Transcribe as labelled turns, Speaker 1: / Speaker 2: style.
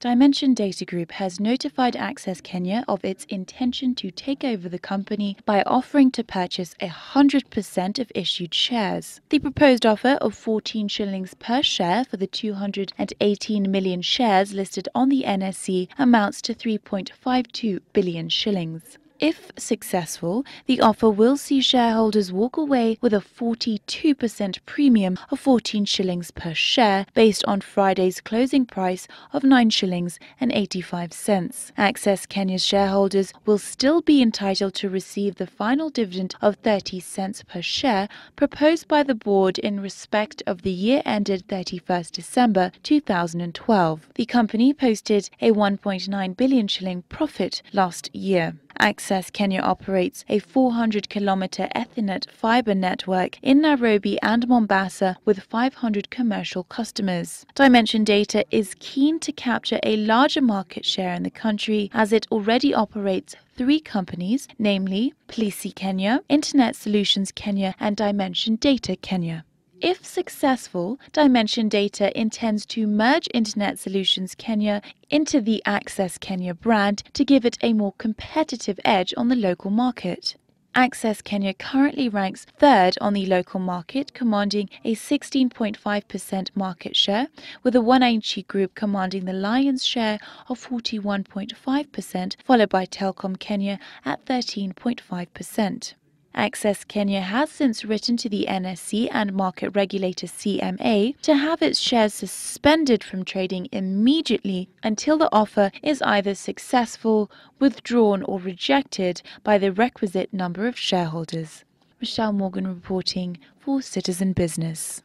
Speaker 1: Dimension Data Group has notified Access Kenya of its intention to take over the company by offering to purchase 100% of issued shares. The proposed offer of 14 shillings per share for the 218 million shares listed on the NSE amounts to 3.52 billion shillings. If successful, the offer will see shareholders walk away with a 42% premium of 14 shillings per share based on Friday's closing price of 9 shillings and 85 cents. Access Kenya's shareholders will still be entitled to receive the final dividend of 30 cents per share proposed by the board in respect of the year ended 31st December 2012. The company posted a 1.9 billion shilling profit last year. Access Kenya operates a 400 kilometer Ethernet fiber network in Nairobi and Mombasa with 500 commercial customers. Dimension Data is keen to capture a larger market share in the country as it already operates three companies, namely Plessey Kenya, Internet Solutions Kenya, and Dimension Data Kenya. If successful, Dimension Data intends to merge Internet Solutions Kenya into the Access Kenya brand to give it a more competitive edge on the local market. Access Kenya currently ranks third on the local market, commanding a 16.5% market share, with the Wananchi Group commanding the lion's share of 41.5%, followed by Telkom Kenya at 13.5%. Access Kenya has since written to the NSE and market regulator CMA to have its shares suspended from trading immediately until the offer is either successful, withdrawn, or rejected by the requisite number of shareholders. Michelle Morgan reporting for Citizen Business.